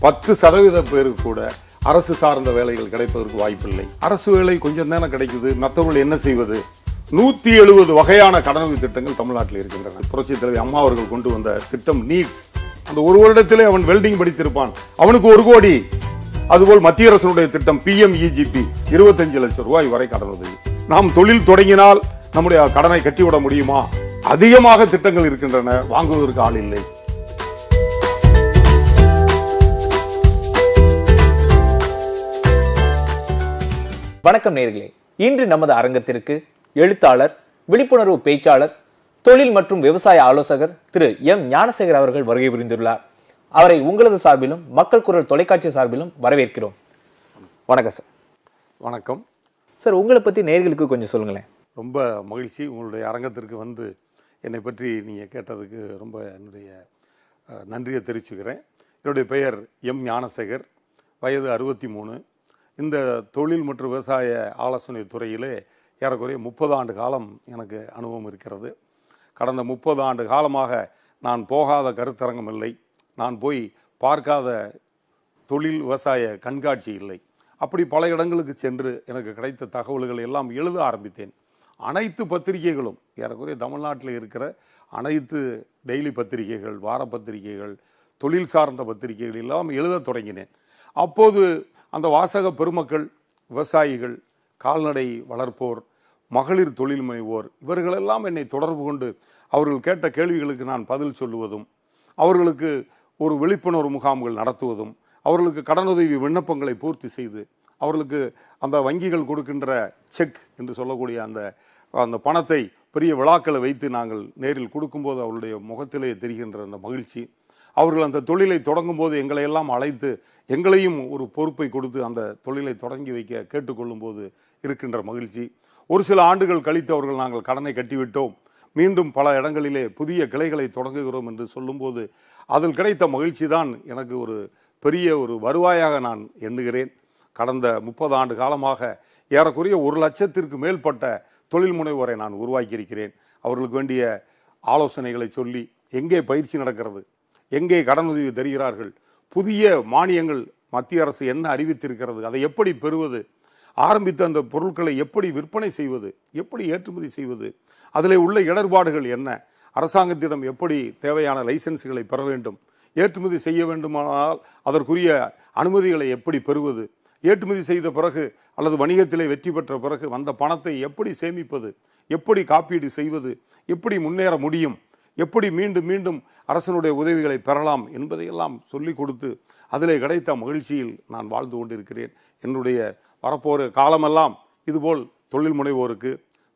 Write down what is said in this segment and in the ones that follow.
பத்து சதவீத பேருக்கு கூட அரசு சார்ந்த வேலைகள் கிடைப்பதற்கு வாய்ப்பில்லை. அரசு வேலை கொஞ்சம் தானே கிடைக்குது. மற்றவர்கள் என்ன செய்வது? நூற்றி எழுபது வகையான கடனுதவி திட்டங்கள் தமிழ்நாட்டில் இருக்கின்றன. புரட்சி தலைவி அம்மா அவர்கள் கொண்டு வந்த திட்டம் நீட்ஸ். அந்த ஒரு வருடத்திலே அவன் வெல்டிங் படித்திருப்பான். அவனுக்கு ஒரு கோடி. அதுபோல் மத்திய அரசுடைய திட்டம் பிஎம்இஜிபி இருபத்தஞ்சு லட்சம் ரூபாய் வரை கடனுதவி. நாம் தொழில் தொடங்கினால் நம்முடைய கடனை கட்டிவிட முடியுமா? அதிகமாக திட்டங்கள் இருக்கின்றன. வாங்குவதற்கு ஆள் இல்லை. வணக்கம் நேர்களே. இன்று நமது அரங்கத்திற்கு எழுத்தாளர் விழிப்புணர்வு பேச்சாளர் தொழில் மற்றும் விவசாய ஆலோசகர் திரு எம். ஞானசேகர் அவர்கள் வருகை புரிந்துள்ளார். அவரை உங்களது சார்பிலும் மக்கள் குரல் தொலைக்காட்சி சார்பிலும் வரவேற்கிறோம். வணக்கம் சார். வணக்கம். சார் உங்களை பத்தி நேர்களுக்கு கொஞ்சம் சொல்லுங்களேன். ரொம்ப மகிழ்ச்சி உங்களுடைய அரங்கத்திற்கு வந்து என்னை பற்றி நீங்கள் கேட்டதுக்கு ரொம்ப என்னுடைய நன்றியை தெரிவிச்சுக்கிறேன். என்னுடைய பெயர் எம். ஞானசேகர். வயது அறுபத்தி மூணு. இந்த தொழில் மற்றும் விவசாய ஆலோசனை துறையிலே ஏறக்குறைய முப்பது ஆண்டு காலம் எனக்கு அனுபவம் இருக்கிறது. கடந்த முப்பது ஆண்டு காலமாக நான் போகாத கருத்தரங்கம் இல்லை. நான் போய் பார்க்காத தொழில் விவசாய கண்காட்சி இல்லை. அப்படி பல இடங்களுக்கு சென்று எனக்கு கிடைத்த தகவல்களை எல்லாம் எழுத ஆரம்பித்தேன். அனைத்து பத்திரிகைகளும் ஏறக்குறைய தமிழ்நாட்டில் இருக்கிற அனைத்து டெய்லி பத்திரிகைகள் வார பத்திரிகைகள் தொழில் சார்ந்த பத்திரிகைகள் எல்லாம் எழுத தொடங்கினேன். அப்போது அந்த வாசக பெருமக்கள் விவசாயிகள் கால்நடை வளர்ப்போர் மகளிர் தொழில் முனைவோர் இவர்களெல்லாம் என்னை தொடர்பு கொண்டு அவர்கள் கேட்ட கேள்விகளுக்கு நான் பதில் சொல்லுவதும் அவர்களுக்கு ஒரு விழிப்புணர்வு முகாம்கள் நடத்துவதும் அவர்களுக்கு கடனுதவி விண்ணப்பங்களை பூர்த்தி செய்து அவர்களுக்கு அந்த வங்கிகள் கொடுக்கின்ற செக் என்று சொல்லக்கூடிய அந்த அந்த பணத்தை பெரிய விழாக்களை வைத்து நாங்கள் நேரில் கொடுக்கும்போது அவருடைய முகத்திலே தெரிகின்ற அந்த மகிழ்ச்சி. அவர்கள் அந்த தொழிலை தொடங்கும் போது எங்களை எல்லாம் அழைத்து எங்களையும் ஒரு பொறுப்பை கொடுத்து அந்த தொழிலை தொடங்கி வைக்க கேட்டுக்கொள்ளும் போது இருக்கின்ற மகிழ்ச்சி. ஒரு சில ஆண்டுகள் கழித்து அவர்கள் நாங்கள் கடனை கட்டிவிட்டோம். மீண்டும் பல இடங்களிலே புதிய கிளைகளை தொடங்குகிறோம் என்று சொல்லும்போது அதில் கிடைத்த மகிழ்ச்சி தான் எனக்கு ஒரு பெரிய ஒரு வருவாயாக நான் எண்ணுகிறேன். கடந்த முப்பது ஆண்டு காலமாக ஏறக்குறைய ஒரு லட்சத்திற்கு மேற்பட்ட தொழில் முனைவோரை நான் உருவாக்கியிருக்கிறேன். அவர்களுக்கு வேண்டிய ஆலோசனைகளை சொல்லி எங்கே பயிற்சி நடக்கிறது? எங்கே கடனுதவி தருகிறார்கள்? புதிய மானியங்கள் மத்திய அரசு என்ன அறிவித்திருக்கிறது? அதை எப்படி பெறுவது? ஆரம்பித்த அந்த பொருட்களை எப்படி விற்பனை செய்வது? எப்படி ஏற்றுமதி செய்வது? அதில் உள்ள இடர்பாடுகள் என்ன? அரசாங்கத்திடம் எப்படி தேவையான லைசன்ஸ்களை பெற வேண்டும்? ஏற்றுமதி செய்ய வேண்டுமானால் அதற்குரிய அனுமதிகளை எப்படி பெறுவது? ஏற்றுமதி செய்த பிறகு அல்லது வணிகத்திலே வெற்றி பெற்ற பிறகு வந்த பணத்தை எப்படி சேமிப்பது? எப்படி காப்பீடு செய்வது? எப்படி முன்னேற முடியும்? எப்படி மீண்டும் மீண்டும் அரசனுடைய உதவிகளை பெறலாம் என்பதையெல்லாம் சொல்லிக் கொடுத்து அதிலே கிடைத்த மகிழ்ச்சியில் நான் வாழ்ந்து கொண்டிருக்கிறேன். என்னுடைய வரப்போகிற காலமெல்லாம் இதுபோல் தொழில் முனைவோருக்கு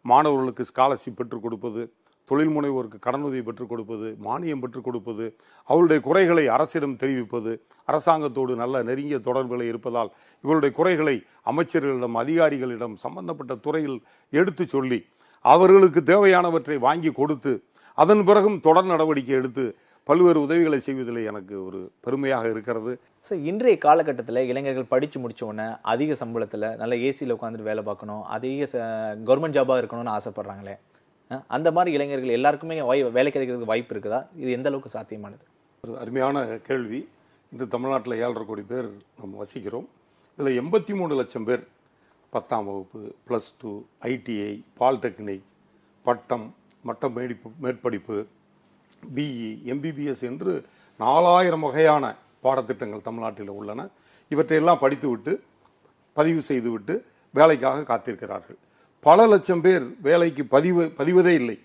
மாணவர்களுக்கு ஸ்காலர்ஷிப் பெற்றுக் கொடுப்பது தொழில் முனைவோருக்கு கடனுதவி பெற்றுக் கொடுப்பது மானியம் பெற்றுக் கொடுப்பது அவருடைய குறைகளை அரசிடம் தெரிவிப்பது அரசாங்கத்தோடு நல்ல நெருங்கிய தொடர்புகளை இருப்பதால் இவருடைய குறைகளை அமைச்சர்களிடம் அதிகாரிகளிடம் சம்பந்தப்பட்ட துறையில் எடுத்து சொல்லி அவர்களுக்கு தேவையானவற்றை வாங்கி கொடுத்து அதன் பிறகும் தொடர் நடவடிக்கை எடுத்து பல்வேறு உதவிகளை செய்வதில் எனக்கு ஒரு பெருமையாக இருக்கிறது. சார் இன்றைய காலகட்டத்தில் இளைஞர்கள் படித்து முடிச்ச உடனே அதிக சம்பளத்தில் நல்ல ஏசியில் உட்காந்துட்டு வேலை பார்க்கணும். அதிக கவர்மெண்ட் ஜாபாக இருக்கணும்னு ஆசைப்படுறாங்களே. அந்த மாதிரி இளைஞர்கள் எல்லாருக்குமே வாய் வேலை கிடைக்கிறதுக்கு வாய்ப்பு இருக்குதா? இது எந்த அளவுக்கு சாத்தியமானது? ஒரு அருமையான கேள்வி. இன்று தமிழ்நாட்டில் ஏழரை கோடி பேர் நம்ம வசிக்கிறோம். இதில் எண்பத்தி மூணு லட்சம் பேர் பத்தாம் வகுப்பு ப்ளஸ் டூ ஐடிஐ பாலிடெக்னிக் பட்டம் மட்ட மேடிப்பு மேற்படிப்பு பிஇ எம்பிபிஎஸ் என்று நாலாயிரம் வகையான பாடத்திட்டங்கள் தமிழ்நாட்டில் உள்ளன. இவற்றையெல்லாம் படித்துவிட்டு பதிவு செய்துவிட்டு வேலைக்காக காத்திருக்கிறார்கள். பல லட்சம் பேர் வேலைக்கு பதிவு பதிவதே இல்லை.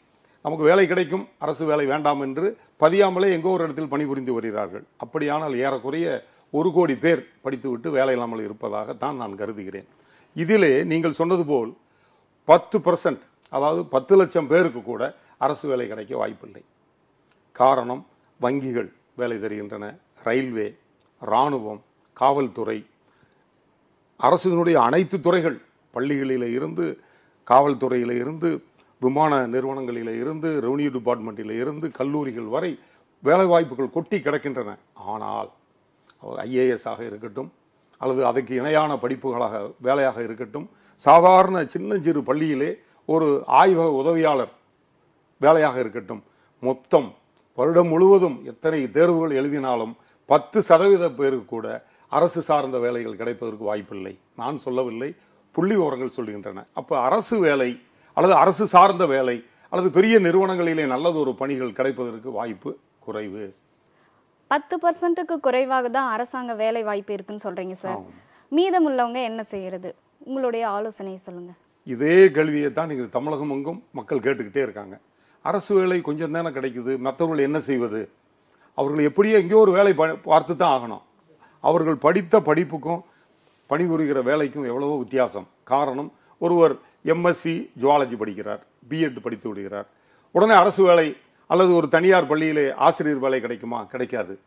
நமக்கு வேலை கிடைக்கும் அரசு வேலை வேண்டாம் என்று பதியாமலே எங்கோ ஒரு இடத்தில் பணிபுரிந்து வருகிறார்கள். அப்படியானால் ஏறக்குறைய ஒரு கோடி பேர் படித்துவிட்டு வேலை இல்லாமல் இருப்பதாகத்தான் நான் கருதுகிறேன். இதிலே நீங்கள் சொன்னது போல் பத்து பர்சன்ட் அதாவது பத்து லட்சம் பேருக்கு கூட அரசு வேலை கிடைக்க வாய்ப்பில்லை. காரணம் வங்கிகள் வேலை தருகின்றன. ரயில்வே இராணுவம் காவல்துறை. அரசினுடைய அனைத்து துறைகள் பள்ளிகளில் இருந்து காவல்துறையில் இருந்து விமான நிறுவனங்களில் இருந்து ரெவன்யூ டிபார்ட்மெண்ட்டில் இருந்து கல்லூரிகள் வரை வேலைவாய்ப்புகள் கொட்டி கிடக்கின்றன. ஆனால் ஐஏஎஸ் ஆக இருக்கட்டும் அல்லது அதுக்கு இணையான படிப்புகளாக வேலையாக இருக்கட்டும் சாதாரண சின்னஞ்சிறு பள்ளியிலே ஒரு ஆய்வக உதவியாளர் வேலையாக இருக்கட்டும். மொத்தம் வருடம் முழுவதும் எத்தனை தேர்வுகள் எழுதினாலும் பத்து சதவீத பேருக்கு கூட அரசு சார்ந்த வேலைகள் கிடைப்பதற்கு வாய்ப்பில்லை. நான் சொல்லவில்லை. புள்ளி விவரங்கள் சொல்கின்றன. அப்போ அரசு வேலை அல்லது அரசு சார்ந்த வேலை அல்லது பெரிய நிறுவனங்களிலே நல்லதொரு பணிகள் கிடைப்பதற்கு வாய்ப்பு குறைவு. பத்து பர்சன்ட்டுக்கு குறைவாக தான் அரசாங்க வேலை வாய்ப்பு இருக்குன்னு சொல்றீங்க சார். மீதமுள்ளவங்க என்ன செய்யறது? உங்களுடைய ஆலோசனையை சொல்லுங்க. இதே கேள்வியை தான் நீங்கள் தமிழகம் எங்கும் மக்கள் கேட்டுக்கிட்டே இருக்காங்க. அரசு வேலை கொஞ்சம் தானே கிடைக்குது. மற்றவர்கள் என்ன செய்வது? அவர்கள் எப்படியோ எங்கேயோ ஒரு வேலை ப- பார்த்து தான் ஆகணும். அவர்கள் படித்த படிப்புக்கும் பணிபுரிகிற வேலைக்கும் எவ்வளவோ வித்தியாசம். காரணம் ஒருவர் எம்எஸ்சி ஜுவாலஜி படிக்கிறார் பிஎட் படித்து விடுகிறார். உடனே அரசு வேலை அல்லது ஒரு தனியார் பள்ளியிலே ஆசிரியர் வேலை கிடைக்குமா? கிடைக்காது.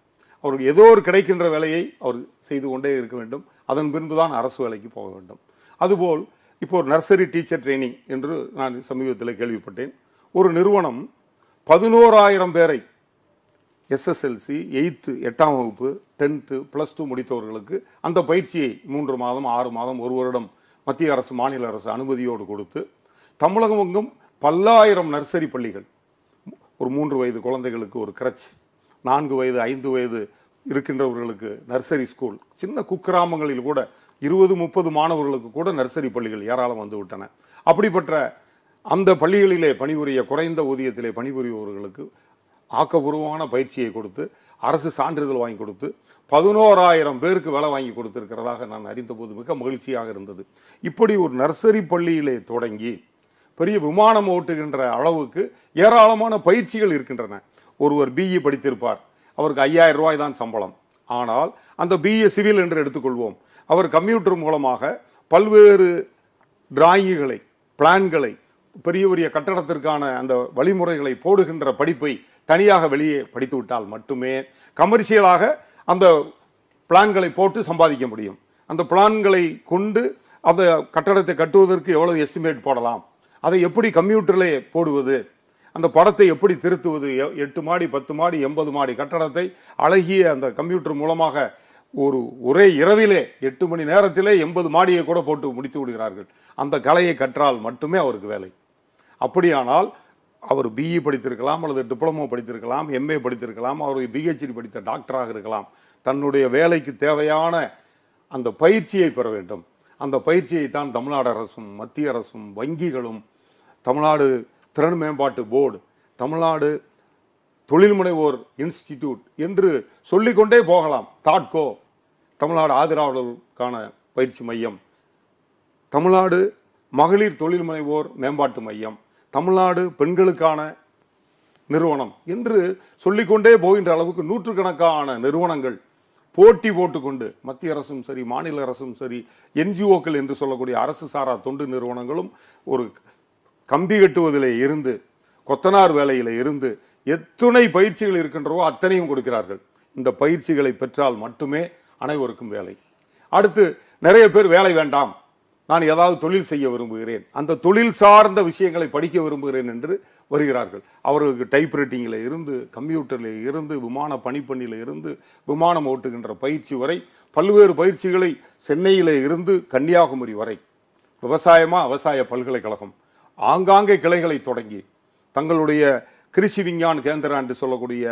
அவருக்கு ஏதோ ஒரு கிடைக்கின்ற வேலையை அவர் செய்து கொண்டே இருக்க வேண்டும். அதன் பின்பு தான் அரசு வேலைக்கு போக வேண்டும். அதுபோல் இப்போ ஒரு நர்சரி டீச்சர் ட்ரைனிங் என்று நான் சமீபத்தில் கேள்விப்பட்டேன். ஒரு நிறுவனம் பதினோராயிரம் பேரை எஸ்எஸ்எல்சி எயித்து எட்டாம் வகுப்பு டென்த்து ப்ளஸ் டூ முடித்தவர்களுக்கு அந்த பயிற்சியை மூன்று மாதம் ஆறு மாதம் ஒரு வருடம் மத்திய அரசு மாநில அரசு அனுமதியோடு கொடுத்து தமிழகம் எங்கும் பல்லாயிரம் நர்சரி பள்ளிகள். ஒரு மூன்று வயது குழந்தைகளுக்கு ஒரு கிரச் நான்கு வயது ஐந்து வயது இருக்கின்றவர்களுக்கு நர்சரி ஸ்கூல் சின்ன குக்கிராமங்களில் கூட இருபது முப்பது மாணவர்களுக்கு கூட நர்சரி பள்ளிகள் ஏராளம் வந்து விட்டன. அப்படிப்பட்ட அந்த பள்ளிகளிலே பணிபுரிய குறைந்த ஊதியத்திலே பணிபுரிபவர்களுக்கு ஆக்கப்பூர்வமான பயிற்சியை கொடுத்து அரசு சான்றிதழ் வாங்கி கொடுத்து பதினோராயிரம் பேருக்கு வேலை வாங்கி கொடுத்திருக்கிறதாக நான் அறிந்தபோது மிக மகிழ்ச்சியாக இருந்தது. இப்படி ஒரு நர்சரி பள்ளியிலே தொடங்கி பெரிய விமானம் ஓட்டுகின்ற அளவுக்கு ஏராளமான பயிற்சிகள் இருக்கின்றன. ஒருவர் பிஇ படித்திருப்பார். அவருக்கு ஐயாயிரம் ரூபாய் தான் சம்பளம். ஆனால் அந்த பிஏ சிவில் என்று எடுத்துக்கொள்வோம். அவர் கம்ப்யூட்டர் மூலமாக பல்வேறு டிராயிங்குகளை பிளான்களை பெரிய பெரிய கட்டடத்திற்கான அந்த வழிமுறைகளை போடுகின்ற படிப்பை தனியாக வெளியே படித்து விட்டால் மட்டுமே கமர்ஷியலாக அந்த பிளான்களை போட்டு சம்பாதிக்க முடியும். அந்த பிளான்களை கொண்டு அந்த கட்டடத்தை கட்டுவதற்கு எவ்வளவு எஸ்டிமேட் போடலாம்? அதை எப்படி கம்ப்யூட்டரிலே போடுவது? அந்த படத்தை எப்படி திருத்துவது? எ- எட்டு மாடி பத்து மாடி எண்பது மாடி கட்டடத்தை அழகிய அந்த கம்ப்யூட்டர் மூலமாக ஒரு ஒரே இரவிலே எட்டு மணி நேரத்திலே எண்பது மாடியை கூட போட்டு முடித்து விடுகிறார்கள். அந்த கலையை கற்றால் மட்டுமே அவருக்கு வேலை. அப்படியானால் அவர் பிஇ படித்திருக்கலாம் அல்லது டிப்ளமோ படித்திருக்கலாம் எம்ஏ படித்திருக்கலாம் அவர் பிஹெச்டி படித்த டாக்டராக இருக்கலாம். தன்னுடைய வேலைக்கு தேவையான அந்த பயிற்சியை பெற வேண்டும். அந்த பயிற்சியை தான் தமிழ்நாடு அரசும் மத்திய அரசும் வங்கிகளும் தமிழ்நாடு திறன் மேம்பாட்டு போர்டு தமிழ்நாடு தொழில் முனைவோர் இன்ஸ்டிடியூட் என்று சொல்லிக்கொண்டே போகலாம். தாட்கோ தமிழ்நாடு ஆதரவாளர்களுக்கான பயிற்சி மையம். தமிழ்நாடு மகளிர் தொழில் முனைவோர் மேம்பாட்டு மையம். தமிழ்நாடு பெண்களுக்கான நிறுவனம் என்று சொல்லிக்கொண்டே போகின்ற அளவுக்கு நூற்றுக்கணக்கான நிறுவனங்கள் போட்டி போட்டுக்கொண்டு மத்திய அரசும் சரி மாநில அரசும் சரி என்ஜிஓக்கள் என்று சொல்லக்கூடிய அரசு சாரா தொண்டு நிறுவனங்களும் ஒரு கம்பி கட்டுவதிலே இருந்து கொத்தனார் வேலையில் இருந்து எத்துணை பயிற்சிகள் இருக்கின்றவோ அத்தனையும் கொடுக்கிறார்கள். இந்த பயிற்சிகளை பெற்றால் மட்டுமே அனைவருக்கும் வேலை. அடுத்து நிறைய பேர் வேலை வேண்டாம். நான் ஏதாவது தொழில் செய்ய விரும்புகிறேன். அந்த தொழில் சார்ந்த விஷயங்களை படிக்க விரும்புகிறேன் என்று வருகிறார்கள். அவர்களுக்கு டைப்ரைட்டிங்கில் இருந்து கம்ப்யூட்டரில் இருந்து விமான பணிப்பணியில் இருந்து விமானம் ஓட்டுகின்ற பயிற்சி வரை பல்வேறு பயிற்சிகளை சென்னையிலே இருந்து கன்னியாகுமரி வரை. விவசாயமா விவசாய பல்கலைக்கழகம். ஆங்காங்கே கிளைகளை தொடங்கி தங்களுடைய கிருஷி விஞ்ஞான் கேந்திரா என்று சொல்லக்கூடிய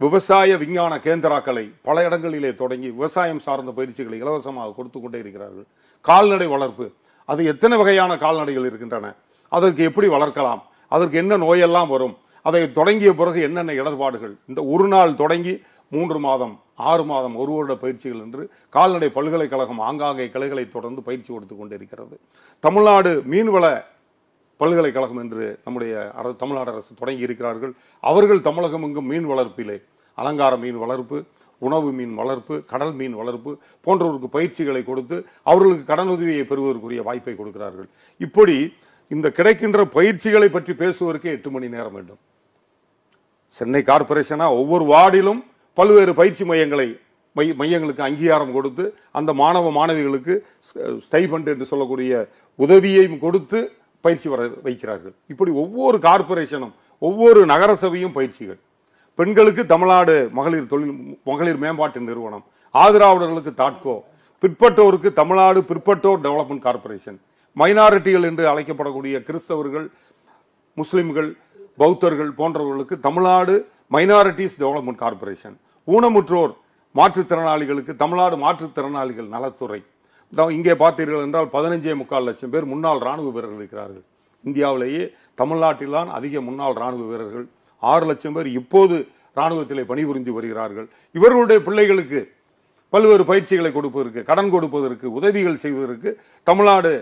விவசாய விஞ்ஞான கேந்திராக்களை பல இடங்களிலே தொடங்கி விவசாயம் சார்ந்த பயிற்சிகளை இலவசமாக கொடுத்து கொண்டே இருக்கிறார்கள். கால்நடை வளர்ப்பு. அது எத்தனை வகையான கால்நடைகள் இருக்கின்றன? அதற்கு எப்படி வளர்க்கலாம்? அதற்கு என்ன நோயெல்லாம் வரும்? அதை தொடங்கிய பிறகு என்னென்ன இடர்பாடுகள்? இந்த ஒரு நாள் தொடங்கி மூன்று மாதம் ஆறு மாதம் ஒரு வருட பயிற்சிகள் என்று கால்நடை பல்கலைக்கழகம் ஆங்காங்கே கிளைகளை தொடர்ந்து பயிற்சி கொடுத்து கொண்டிருக்கிறது. தமிழ்நாடு மீன்வள பல்கலைக்கழகம் என்று நம்முடைய அர- தமிழ்நாடு அரசு தொடங்கி இருக்கிறார்கள். அவர்கள் தமிழகம் எங்கும் மீன் வளர்ப்பிலே. அலங்கார மீன் வளர்ப்பு உணவு மீன் வளர்ப்பு கடல் மீன் வளர்ப்பு போன்றவருக்கு பயிற்சிகளை கொடுத்து அவர்களுக்கு கடனுதவியை பெறுவதற்குரிய வாய்ப்பை கொடுக்கிறார்கள். இப்படி இந்த கிடைக்கின்ற பயிற்சிகளை பற்றி பேசுவதற்கே எட்டு மணி நேரம் வேண்டும். சென்னை கார்ப்பரேஷனா ஒவ்வொரு வார்டிலும் பல்வேறு பயிற்சி மையங்களை மை- மையங்களுக்கு அங்கீகாரம் கொடுத்து அந்த மாணவ மாணவிகளுக்கு ஸ்டைபண்ட் என்று சொல்லக்கூடிய உதவியையும் கொடுத்து பயிற்சி வர வைக்கிறார்கள். இப்படி ஒவ்வொரு கார்ப்பரேஷனும் ஒவ்வொரு நகர சபையும் பயிற்சிகள். பெண்களுக்கு தமிழ்நாடு மகளிர் தொழில் மகளிர் மேம்பாட்டு நிறுவனம். ஆதரவாளர்களுக்கு தாட்கோ. பிற்பட்டோருக்கு தமிழ்நாடு பிற்பட்டோர் டெவலப்மெண்ட் கார்ப்பரேஷன். மைனாரிட்டிகள் என்று அழைக்கப்படக்கூடிய கிறிஸ்தவர்கள் முஸ்லிம்கள் பௌத்தர்கள் போன்றவர்களுக்கு தமிழ்நாடு மைனாரிட்டிஸ் டெவலப்மெண்ட் கார்ப்பரேஷன். ஊனமுற்றோர் மாற்றுத்திறனாளிகளுக்கு தமிழ்நாடு மாற்றுத்திறனாளிகள் நலத்துறை. இதோ இங்கே பார்த்தீர்கள் என்றால் பதினஞ்சே முக்கால் லட்சம் பேர் முன்னாள் ராணுவ வீரர்கள் இருக்கிறார்கள். இந்தியாவிலேயே தமிழ்நாட்டில்தான் அதிக முன்னாள் ராணுவ வீரர்கள். ஆறு லட்சம் பேர் இப்போது ராணுவத்திலே பணிபுரிந்து வருகிறார்கள். இவர்களுடைய பிள்ளைகளுக்கு பல்வேறு பயிற்சிகளை கொடுப்பதற்கு கடன் கொடுப்பதற்கு உதவிகள் செய்வதற்கு தமிழ்நாடு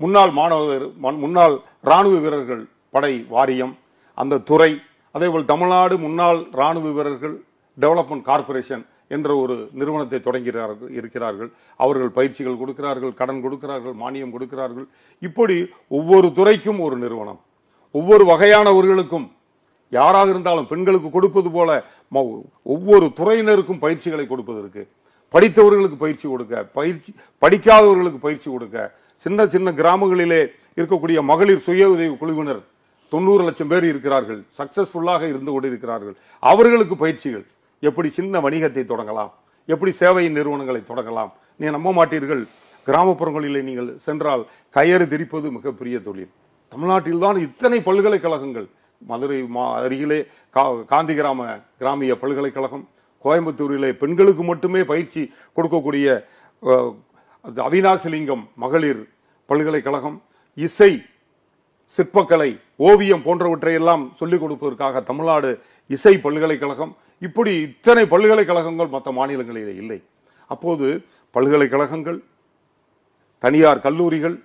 முன்னாள் மாணவர் முன்னாள் ராணுவ வீரர்கள் படை வாரியம் அந்த துறை அதேபோல் தமிழ்நாடு முன்னாள் ராணுவ வீரர்கள் டெவலப்மெண்ட் கார்ப்பரேஷன் என்ற ஒரு நிறுவனத்தை தொடங்கிறார்கள் இருக்கிறார்கள். அவர்கள் பயிற்சிகள் கொடுக்கிறார்கள் கடன் கொடுக்கிறார்கள் மானியம் கொடுக்கிறார்கள். இப்படி ஒவ்வொரு துறைக்கும் ஒரு நிறுவனம். ஒவ்வொரு வகையானவர்களுக்கும் யாராக இருந்தாலும் பெண்களுக்கு கொடுப்பது போல ம- ஒவ்வொரு துறையினருக்கும் பயிற்சிகளை கொடுப்பதற்கு. படித்தவர்களுக்கு பயிற்சி கொடுக்க பயிற்சி படிக்காதவர்களுக்கு பயிற்சி கொடுக்க. சின்ன சின்ன கிராமங்களிலே இருக்கக்கூடிய மகளிர் சுய உதவி குழுவினர் தொண்ணூறு லட்சம் பேர் இருக்கிறார்கள். சக்சஸ்ஃபுல்லாக இருந்து கொண்டிருக்கிறார்கள். அவர்களுக்கு பயிற்சிகள். எப்படி சின்ன வணிகத்தை தொடங்கலாம்? எப்படி சேவை நிறுவனங்களை தொடங்கலாம்? நீ நம்ப மாட்டீர்கள். கிராமப்புறங்களிலே நீங்கள் சென்றால் கயறு திரிப்பது மிகப்பெரிய தொழில். தமிழ்நாட்டில் தான் இத்தனை பல்கலைக்கழகங்கள். மதுரை மா அருகிலே கா காந்தி கிராம கிராமிய பல்கலைக்கழகம். கோயம்புத்தூரிலே பெண்களுக்கு மட்டுமே பயிற்சி கொடுக்கக்கூடிய அவினாசிலிங்கம் மகளிர் பல்கலைக்கழகம். இசை சிற்பக்கலை ஓவியம் போன்றவற்றையெல்லாம் சொல்லிக் கொடுப்பதற்காக தமிழ்நாடு இசை பல்கலைக்கழகம். இப்படி இத்தனை பல்கலைக்கழகங்கள் மற்ற மாநிலங்களிலே இல்லை. அப்போது பல்கலைக்கழகங்கள் தனியார் கல்லூரிகள்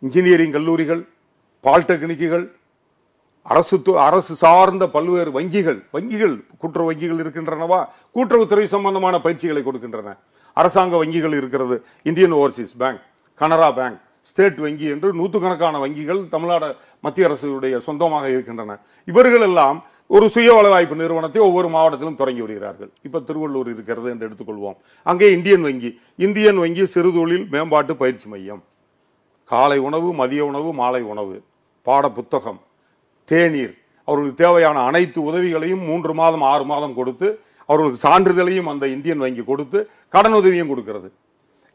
இன்ஜினியரிங் கல்லூரிகள் பால்டெக்னிக்குகள் அரசு அரசு சார்ந்த பல்வேறு வங்கிகள் வங்கிகள் கூட்டுறவு வங்கிகள் இருக்கின்றனவா? கூட்டுறவுத்துறை சம்பந்தமான பயிற்சிகளை கொடுக்கின்றன. அரசாங்க வங்கிகள் இருக்கிறது Indian overseas bank Canara bank state வங்கி என்று நூற்றுக்கணக்கான வங்கிகள் தமிழ்நாடு மத்திய அரசுடைய சொந்தமாக இருக்கின்றன. இவர்கள் எல்லாம் ஒரு சுய வேலைவாய்ப்பு நிறுவனத்தை ஒவ்வொரு மாவட்டத்திலும் தொடங்கி வருகிறார்கள். இப்போ திருவள்ளூர் இருக்கிறது என்று எடுத்துக்கொள்வோம். அங்கே இந்தியன் வங்கி இந்தியன் வங்கி சிறுதொழில் மேம்பாட்டு பயிற்சி மையம் காலை உணவு மதிய உணவு மாலை உணவு பாட புத்தகம் தேநீர். அவர்களுக்கு தேவையான அனைத்து உதவிகளையும் மூன்று மாதம் ஆறு மாதம் கொடுத்து அவர்களுக்கு சான்றிதழையும் அந்த இந்தியன் வங்கி கொடுத்து கடன் உதவியும் கொடுக்கிறது.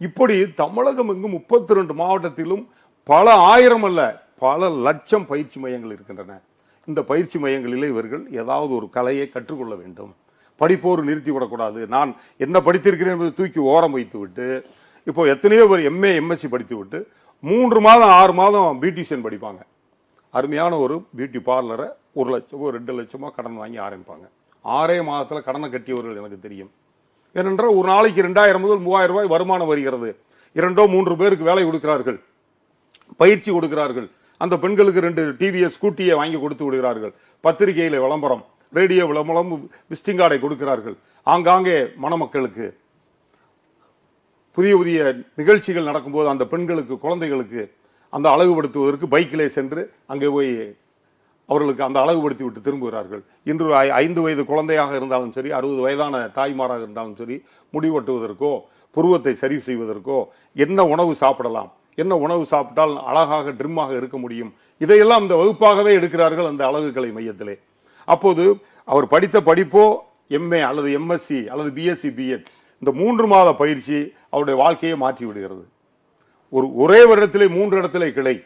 இப்படி தமிழகம் எங்கும் முப்பத்தி ரெண்டு மாவட்டத்திலும் பல ஆயிரம் அல்ல பல லட்சம் பயிற்சி மையங்கள் இருக்கின்றன. இந்த பயிற்சி மையங்களிலே இவர்கள் ஏதாவது ஒரு கலையை கற்றுக்கொள்ள வேண்டும். படிப்போர் நிறுத்தி விடக்கூடாது நான் என்ன படித்திருக்கிறேன் என்பதை தூக்கி ஓரம் வைத்து விட்டு இப்போ எத்தனையோ பேர் எம்ஏ எம்எஸ்சி படித்து விட்டு மூன்று மாதம் ஆறு மாதம் பியூட்டிஷியன் படிப்பாங்க. அருமையான ஒரு பியூட்டி பார்லரை ஒரு லட்சமோ ரெண்டு லட்சமோ கடன் வாங்கி ஆரம்பிப்பாங்க. ஆறே மாதத்தில் கடனை கட்டியவர்கள் எனக்கு தெரியும். ஏனென்றால் ஒரு நாளைக்கு ரெண்டாயிரம் முதல் மூவாயிரம் ரூபாய் வருமானம் வருகிறது. இரண்டோ மூன்று பேருக்கு வேலை கொடுக்கிறார்கள். பயிற்சி கொடுக்கிறார்கள். அந்த பெண்களுக்கு ரெண்டு டிவிஎஸ் ஸ்கூட்டியை வாங்கி கொடுத்து விடுகிறார்கள். பத்திரிகையில் விளம்பரம் ரேடியோ விளம்பரம் விஸ்டிங் கார்டை கொடுக்கிறார்கள். ஆங்காங்கே மணமக்களுக்கு புதிய புதிய நிகழ்ச்சிகள் நடக்கும்போது அந்த பெண்களுக்கு குழந்தைகளுக்கு அந்த அழகுபடுத்துவதற்கு பைக்கிலே சென்று அங்கே போய் அவர்களுக்கு அந்த அழகுபடுத்தி விட்டு திரும்புகிறார்கள். இன்று ஐ- ஐந்து வயது குழந்தையாக இருந்தாலும் சரி அறுபது வயதான தாய்மாராக இருந்தாலும் சரி முடிவெட்டுவதற்கோ புருவத்தை சரி செய்வதற்கோ என்ன உணவு சாப்பிடலாம் என்ன உணவு சாப்பிட்டால் அழகாக ட்ரிம்மாக இருக்க முடியும் இதையெல்லாம் இந்த வகுப்பாகவே எடுக்கிறார்கள் அந்த அழகுக்கலை மையத்திலே. அப்போது அவர் படித்த படிப்போ எம்ஏ அல்லது எம்எஸ்சி அல்லது பிஎஸ்சி பிஎட் இந்த மூன்று மாத பயிற்சி அவருடைய வாழ்க்கையை மாற்றி விடுகிறது. ஒரு ஒரே வருடத்திலே மூன்று இடத்திலே கிளை.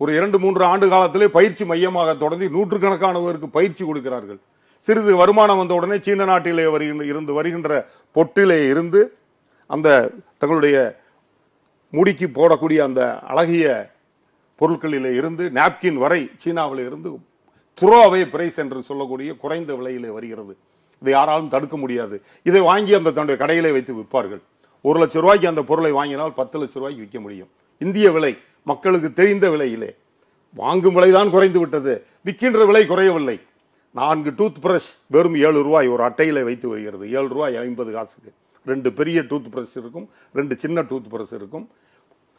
ஒரு இரண்டு மூன்று ஆண்டு காலத்திலே பயிற்சி மையமாக தொடர்ந்து நூற்றுக்கணக்கானவருக்கு பயிற்சி கொடுக்கிறார்கள். சிறிது வருமானம் வந்த உடனே சீன நாட்டிலே வருகின்ற இருந்து வருகின்ற பொட்டிலே இருந்து அந்த தங்களுடைய முடிக்கு போடக்கூடிய அந்த அழகிய பொருட்களிலே இருந்து நாப்கின் வரை சீனாவில் இருந்து துரோவை பிரைஸ் என்று சொல்லக்கூடிய குறைந்த விலையிலே வருகிறது. இதை யாராலும் தடுக்க முடியாது. இதை வாங்கி அந்த தன்னுடைய கடையிலே வைத்து விற்பார்கள். ஒரு லட்சம் ரூபாய்க்கு அந்த பொருளை வாங்கினால் பத்து லட்சம் ரூபாய்க்கு விற்க முடியும். இந்திய விலை மக்களுக்கு தெரிந்த விலையிலே. வாங்கும் விலைதான் குறைந்து விட்டது. விற்கின்ற விலை குறையவில்லை. நான்கு டூத் பிரஷ் வெறும் ஏழு ரூபாய் ஒரு அட்டையில் வைத்து வருகிறது. ஏழு ரூபாய் ஐம்பது காசுக்கு. ரெண்டு பெரிய டூத் பிரஷ் இருக்கும். ரெண்டு சின்ன டூத் பிரஷ் இருக்கும்.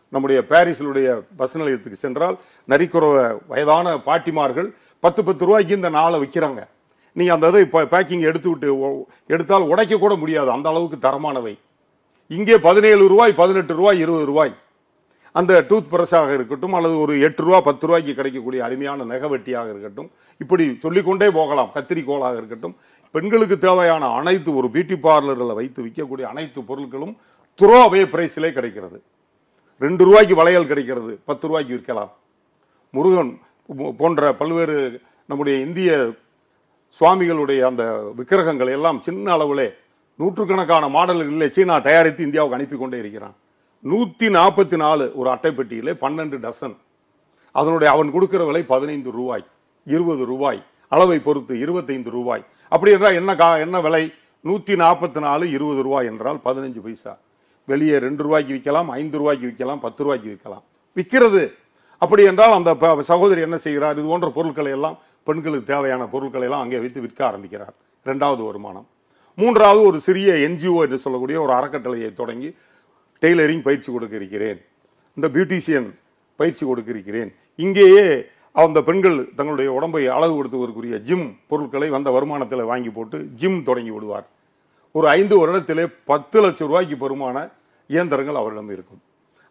நம்முடைய பாரிஸிலுடைய பஸ் நிலையத்துக்கு சென்றால் நரிக்குறவ வயதான பாட்டிமார்கள் பத்து பத்து ரூபாய்க்கு இந்த நாளை விற்கிறாங்க. நீ அந்த இதை இப்போ பேக்கிங் எடுத்து விட்டு எடுத்தால் உடைக்கக்கூட முடியாது. அந்த அளவுக்கு தரமானவை. இங்கே பதினேழு ரூபாய் பதினெட்டு ரூபாய் இருபது ரூபாய். அந்த டூத் பிரஷாக இருக்கட்டும் அல்லது ஒரு எட்டு ரூபா பத்து ரூபாய்க்கு கிடைக்கக்கூடிய அருமையான நெகவெட்டியாக இருக்கட்டும் இப்படி சொல்லிக்கொண்டே போகலாம். கத்திரிக்கோளாக இருக்கட்டும் பெண்களுக்கு தேவையான அனைத்து ஒரு பியூட்டி பார்லரில் வைத்து விற்கக்கூடிய அனைத்து பொருட்களும் துரோவே பிரைஸிலே கிடைக்கிறது. ரெண்டு ரூபாய்க்கு வளையல் கிடைக்கிறது பத்து ரூபாய்க்கு விற்கலாம். முருகன் போன்ற பல்வேறு நம்முடைய இந்திய சுவாமிகளுடைய அந்த விக்கிரகங்கள் எல்லாம் சின்ன அளவிலே நூற்றுக்கணக்கான மாடல்களில் சீனா தயாரித்து இந்தியாவுக்கு அனுப்பி கொண்டே இருக்கிறான். நூற்றி நாற்பத்தி நாலு ஒரு அட்டைப்பெட்டியிலே பன்னெண்டு டசன் அதனுடைய அவன் கொடுக்கிற விலை பதினைந்து ரூபாய் இருபது ரூபாய் அளவை பொறுத்து இருபத்தைந்து ரூபாய். அப்படி என்றால் என்ன கா என்ன விலை? நூற்றி நாற்பத்தி நாலு இருபது ரூபாய் என்றால் பதினஞ்சு பைசா. வெளியே ரெண்டு ரூபாய்க்கு விற்கலாம் ஐந்து ரூபாய்க்கு விற்கலாம் பத்து ரூபாய்க்கு விற்கலாம். விற்கிறது. அப்படி என்றால் அந்த ப- சகோதரி என்ன செய்கிறார்? இது போன்ற பொருட்களை எல்லாம் பெண்களுக்கு தேவையான பொருட்களை எல்லாம் அங்கே வைத்து விற்க ஆரம்பிக்கிறார். ரெண்டாவது வருமானம். மூன்றாவது ஒரு சிறிய என்ஜிஓ என்று சொல்லக்கூடிய ஒரு அறக்கட்டளையை தொடங்கி டெய்லரிங் பயிற்சி கொடுக்க இருக்கிறேன் இந்த பியூட்டிஷியன் பயிற்சி கொடுக்க இருக்கிறேன் இங்கேயே அந்த பெண்கள் தங்களுடைய உடம்பை அழகு கொடுத்துவதற்குரிய ஜிம் பொருட்களை வந்த வருமானத்தில் வாங்கி போட்டு ஜிம் தொடங்கி விடுவார். ஒரு ஐந்து வருடத்திலே பத்து லட்சம் ரூபாய்க்கு பெருமான இயந்திரங்கள் அவரிடம் இருக்கும்.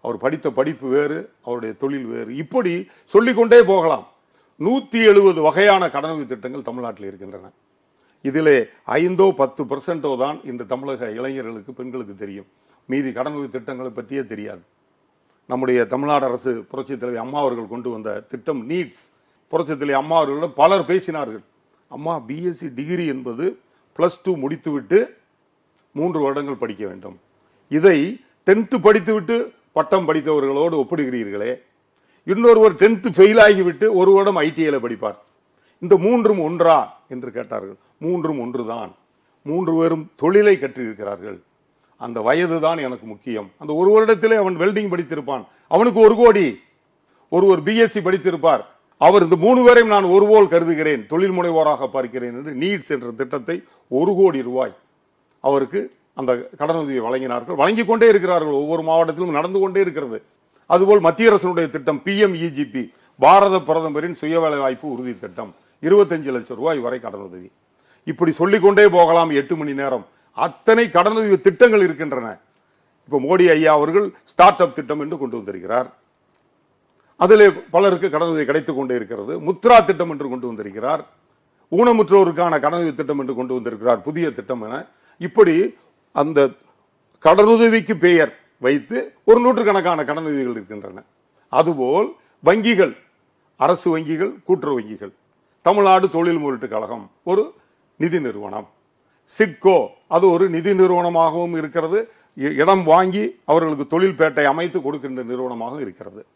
அவர் படித்த படிப்பு வேறு அவருடைய தொழில் வேறு. இப்படி சொல்லிக்கொண்டே போகலாம். நூற்றி எழுபது வகையான கடனுதவி திட்டங்கள் தமிழ்நாட்டில் இருக்கின்றன. இதிலே ஐந்தோ பத்து பர்சன்டோ தான் இந்த தமிழக இளைஞர்களுக்கு பெண்களுக்கு தெரியும். மீதி கடனுதவி திட்டங்களை பற்றியே தெரியாது. நம்முடைய தமிழ்நாடு அரசு புரட்சி தலைவி அம்மா அவர்கள் கொண்டு வந்த திட்டம் நீட்ஸ் புரட்சி தலைவி அம்மா அவர்களிடம் பலர் பேசினார்கள். அம்மா பிஎஸ்சி டிகிரி என்பது ப்ளஸ் டூ முடித்துவிட்டு மூன்று வருடங்கள் படிக்க வேண்டும். இதை டென்த்து படித்துவிட்டு பட்டம் படித்தவர்களோடு ஒப்பிடுகிறீர்களே. இன்னொருவர் டென்த்து ஃபெயில் ஆகிவிட்டு ஒரு வருடம் ஐடிஐயில் படிப்பார். இந்த மூன்றும் ஒன்றா? என்று கேட்டார்கள். மூன்றும் ஒன்றுதான். மூன்று பேரும் தொழிலை கற்றிருக்கிறார்கள். அந்த வயது தான் எனக்கு முக்கியம். அந்த ஒரு வருடத்திலே அவன் வெல்டிங் படித்திருப்பான். அவனுக்கு ஒரு கோடி. ஒருவர் பிஎஸ்சி படித்திருப்பார். அவர் இந்த மூணு பேரையும் நான் ஒருபோல் கருதுகிறேன். தொழில் முனைவோராக பார்க்கிறேன் என்று நீட்ஸ் என்ற திட்டத்தை ஒரு கோடி ரூபாய் அவருக்கு அந்த கடனுதவியை வழங்கினார்கள். வழங்கிக் கொண்டே இருக்கிறார்கள். ஒவ்வொரு மாவட்டத்திலும் நடந்து கொண்டே இருக்கிறது. அதுபோல் மத்திய அரசனுடைய திட்டம் பிஎம்இஜிபி பாரத பிரதமரின் சுய வேலை வாய்ப்பு உறுதி திட்டம். இருபத்தஞ்சு லட்சம் ரூபாய் வரை கடனுதவி. இப்படி சொல்லிக்கொண்டே போகலாம் எட்டு மணி நேரம். அத்தனை கடனுதவி திட்டங்கள் இருக்கின்றன. இப்போ மோடி ஐயா அவர்கள் ஸ்டார்ட் அப் திட்டம் என்று கொண்டு வந்திருக்கிறார். அதில் பலருக்கு கடனுதவி கிடைத்துக் கொண்டே இருக்கிறது. முத்ரா திட்டம் என்று கொண்டு வந்திருக்கிறார். ஊனமுற்றோருக்கான கடனுதவி திட்டம் என்று கொண்டு வந்திருக்கிறார். புதிய திட்டம் என. இப்படி அந்த கடனுதவிக்கு பெயர் வைத்து ஒரு நூற்றுக்கணக்கான கடனுதவிகள் இருக்கின்றன. அதுபோல் வங்கிகள் அரசு வங்கிகள் கூட்டுறவு வங்கிகள் தமிழ்நாடு தொழில் முதலீட்டு கழகம் ஒரு நிதி நிறுவனம். சிட்கோ அது ஒரு நிதி நிறுவனமாகவும் இருக்கிறது. இ- இடம் வாங்கி அவர்களுக்கு தொழில் பேட்டை அமைத்து கொடுக்கின்ற நிறுவனமாகவும் இருக்கிறது.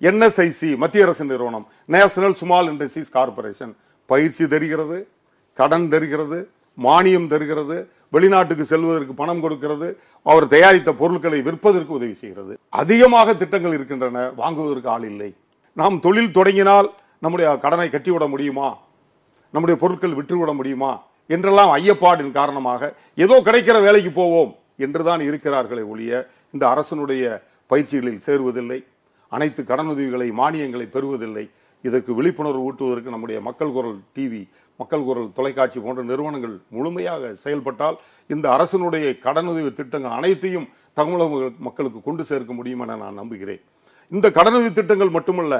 என்எஸ்ஐசி மத்திய அரசு நிறுவனம் நேஷனல் ஸ்மால் இண்டஸ்ட்ரீஸ் கார்ப்பரேஷன் பயிற்சி தருகிறது கடன் தருகிறது மானியம் தருகிறது வெளிநாட்டுக்கு செல்வதற்கு பணம் கொடுக்கிறது அவர் தயாரித்த பொருட்களை விற்பதற்கு உதவி செய்கிறது. அதிகமாக திட்டங்கள் இருக்கின்றன வாங்குவதற்கு ஆள் இல்லை. நாம் தொழில் தொடங்கினால் நம்முடைய கடனை கட்டிவிட முடியுமா? நம்முடைய பொருட்கள் விற்றுவிட முடியுமா? என்றெல்லாம் ஐயப்பாடின் காரணமாக ஏதோ கிடைக்கிற வேலைக்கு போவோம் என்று தான் இருக்கிறார்களே ஒழிய இந்த அரசனுடைய பயிற்சிகளில் சேருவதில்லை. அனைத்து கடனுதவிகளை மானியங்களை பெறுவதில்லை. இதற்கு விழிப்புணர்வு ஊட்டுவதற்கு நம்முடைய மக்கள் குரல் டிவி மக்கள் குரல் தொலைக்காட்சி போன்ற நிறுவனங்கள் முழுமையாக செயல்பட்டால் இந்த அரசனுடைய கடனுதவி திட்டங்கள் அனைத்தையும் தமிழக மக்களுக்கு கொண்டு சேர்க்க முடியும் என நான் நம்புகிறேன். இந்த கடனுதவி திட்டங்கள் மட்டுமல்ல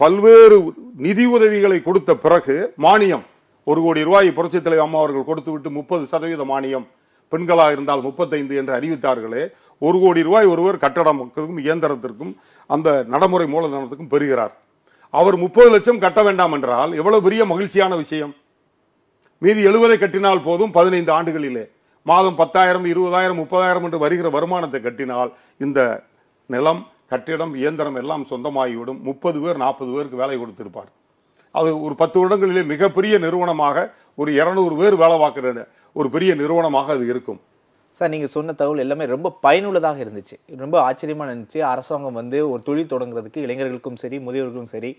பல்வேறு நிதி உதவிகளை கொடுத்த பிறகு மானியம் ஒரு கோடி ரூபாய் புரட்சித் தலைவர் அம்மா அவர்கள் கொடுத்துவிட்டு முப்பது சதவீத மானியம் பெண்களாக இருந்தால் முப்பத்தைந்து என்று அறிவித்தார்களே ஒரு கோடி ரூபாய் ஒருவர் கட்டடமுக்கும் இயந்திரத்திற்கும் அந்த நடைமுறை மூலதனத்துக்கும் பெறுகிறார். அவர் முப்பது லட்சம் கட்ட வேண்டாம் என்றால் எவ்வளவு பெரிய மகிழ்ச்சியான விஷயம். மீதி எழுபதை கட்டினால் போதும் பதினைந்து ஆண்டுகளிலே. மாதம் பத்தாயிரம் இருபதாயிரம் முப்பதாயிரம் என்று வருகிற வருமானத்தை கட்டினால் இந்த நிலம் கட்டிடம் இயந்திரம் எல்லாம் சொந்தமாகிவிடும். முப்பது பேர் நாற்பது பேருக்கு வேலை கொடுத்திருப்பார். அது ஒரு பத்து வருடங்களிலே மிகப்பெரிய நிறுவனமாக ஒரு இரநூறு பேர் வேலை பார்க்குற ஒரு பெரிய நிறுவனமாக அது இருக்கும். சார் நீங்கள் சொன்ன தகவல் எல்லாமே ரொம்ப பயனுள்ளதாக இருந்துச்சு. ரொம்ப ஆச்சரியமாக இருந்துச்சு. அரசாங்கம் வந்து ஒரு தொழில் தொடங்குறதுக்கு இளைஞர்களுக்கும் சரி முதியோர்களுக்கும் சரி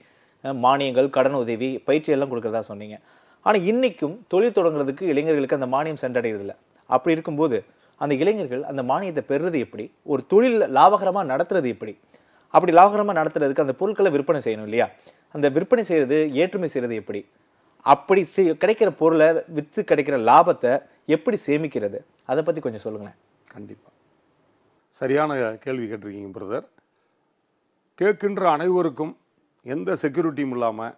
மானியங்கள் கடன் உதவி பயிற்சி எல்லாம் கொடுக்குறதா சொன்னீங்க. ஆனால் இன்றைக்கும் தொழில் தொடங்குறதுக்கு இளைஞர்களுக்கு அந்த மானியம் சென்றடைகிறதில்ல அப்படி இருக்கும்போது அந்த இளைஞர்கள் அந்த மானியத்தை பெறுறது எப்படி? ஒரு தொழில் லாபகரமாக நடத்துறது எப்படி? அப்படி லாபகரமாக நடத்துறதுக்கு அந்த பொருட்களை விற்பனை செய்யணும் இல்லையா? அந்த விற்பனை செய்கிறது ஏற்றுமை செய்கிறது எப்படி? அப்படி செய்- கிடைக்கிற பொருளை விற்று கிடைக்கிற லாபத்தை எப்படி சேமிக்கிறது? அதை பற்றி கொஞ்சம் சொல்லுங்களேன். கண்டிப்பாக சரியான கேள்வி கேட்டிருக்கீங்க பிரதர். கேட்கின்ற அனைவருக்கும் எந்த செக்யூரிட்டியும் இல்லாமல்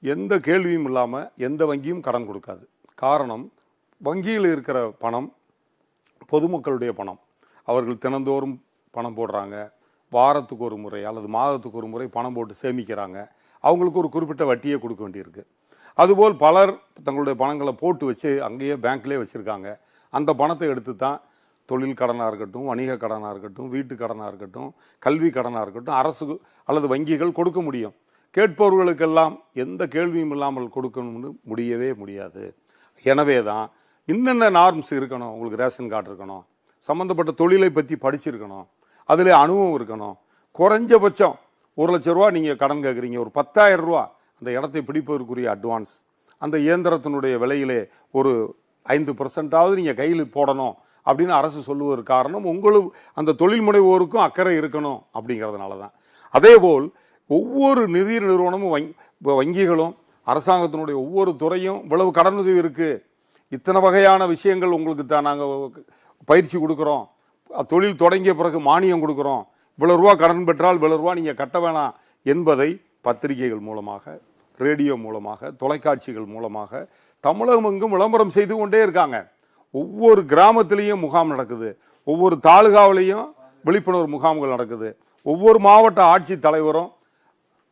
எந்த கேள்வியும் இல்லாமல் எந்த வங்கியும் கடன் கொடுக்காது. காரணம் வங்கியில் இருக்கிற பணம் பொதுமக்களுடைய பணம். அவர்கள் தினந்தோறும் பணம் போடுறாங்க. வாரத்துக்கு ஒரு முறை அல்லது மாதத்துக்கு ஒரு முறை பணம் போட்டு சேமிக்கிறாங்க. அவங்களுக்கு ஒரு குறிப்பிட்ட வட்டியை கொடுக்க வேண்டியிருக்கு. அதுபோல் பலர் தங்களுடைய பணங்களை போட்டு வச்சு அங்கேயே பேங்க்லேயே வச்சுருக்காங்க. அந்த பணத்தை எடுத்து தான் தொழில் கடனாக இருக்கட்டும் வணிக கடனாக இருக்கட்டும் வீட்டு கடனாக இருக்கட்டும் கல்வி கடனாக இருக்கட்டும் அரசு அல்லது வங்கிகள் கொடுக்க முடியும். கேட்பவர்களுக்கெல்லாம் எந்த கேள்வியும் இல்லாமல் கொடுக்கணும்னு முடியவே முடியாது. எனவே தான் என்னென்ன நார்ம்ஸ் இருக்கணும்? உங்களுக்கு ரேஷன் கார்டு இருக்கணும். சம்மந்தப்பட்ட தொழிலை பற்றி படிச்சிருக்கணும். அதில் அனுபவம் இருக்கணும். குறைஞ்சபட்சம் ஒரு லட்ச ரூபா நீங்கள் கடன் கேட்குறீங்க ஒரு பத்தாயிரம் ரூபா அந்த இடத்தை பிடிப்பதற்குரிய அட்வான்ஸ் அந்த இயந்திரத்தினுடைய விலையிலே ஒரு ஐந்து பர்சன்டாவது நீங்கள் கையில் போடணும் அப்படின்னு அரசு சொல்லுவதற்கு காரணம் உங்களும் அந்த தொழில் முனைவோருக்கும் அக்கறை இருக்கணும் அப்படிங்கிறதுனால தான் அதேபோல் ஒவ்வொரு நிதி நிறுவனமும் வங் வங்கிகளும் அரசாங்கத்தினுடைய ஒவ்வொரு துறையும் இவ்வளவு கடனுதவி இருக்குது இத்தனை வகையான விஷயங்கள் உங்களுக்கு தான் நாங்கள் பயிற்சி கொடுக்குறோம். தொழில் தொடங்கிய பிறகு மானியம் கொடுக்குறோம். இவ்வளோ ரூபா கடன் பெற்றால் இவ்வளோ ரூபா நீங்கள் கட்ட வேணாம் என்பதை பத்திரிகைகள் மூலமாக ரேடியோ மூலமாக தொலைக்காட்சிகள் மூலமாக தமிழகம் எங்கும் விளம்பரம் செய்து கொண்டே இருக்காங்க. ஒவ்வொரு கிராமத்திலையும் முகாம் நடக்குது. ஒவ்வொரு தாலுகாவிலையும் விழிப்புணர்வு முகாம்கள் நடக்குது. ஒவ்வொரு மாவட்ட ஆட்சி தலைவரும்